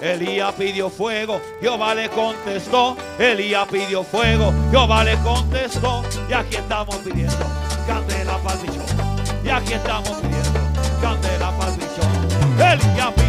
Elías pidió fuego, Jehová le contestó. Elías pidió fuego, Jehová le contestó. Y aquí estamos pidiendo candela para el bichón. Y aquí estamos pidiendo candela para el bichón. Elías pidió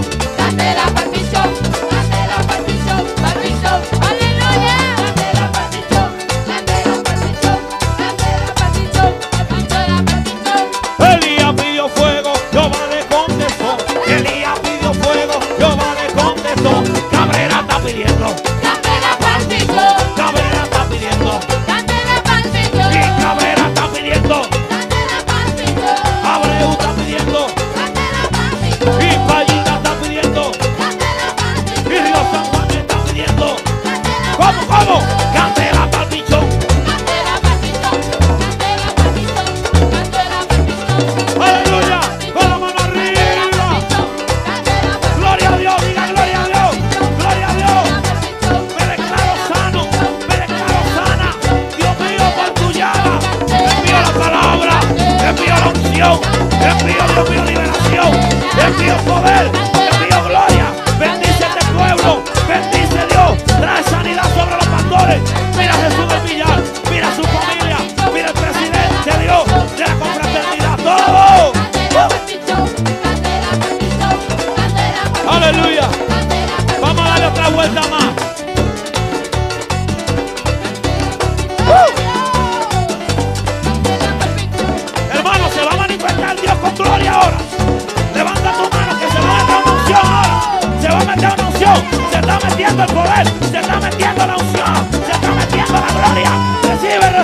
go!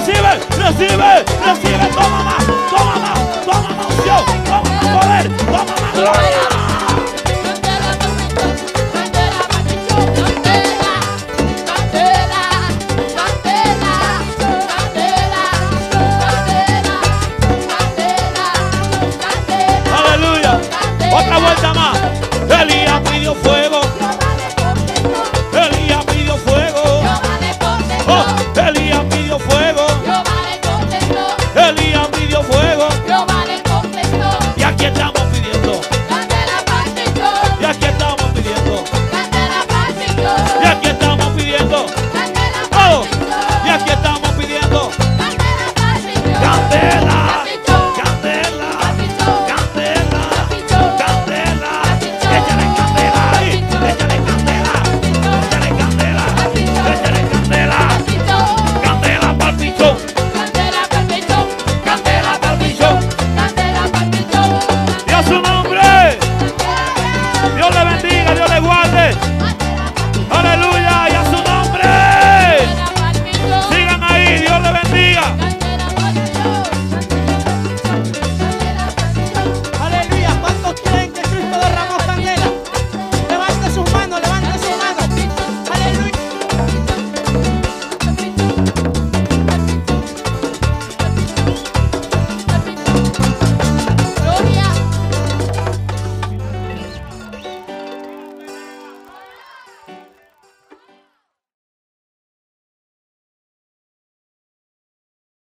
recibe, 们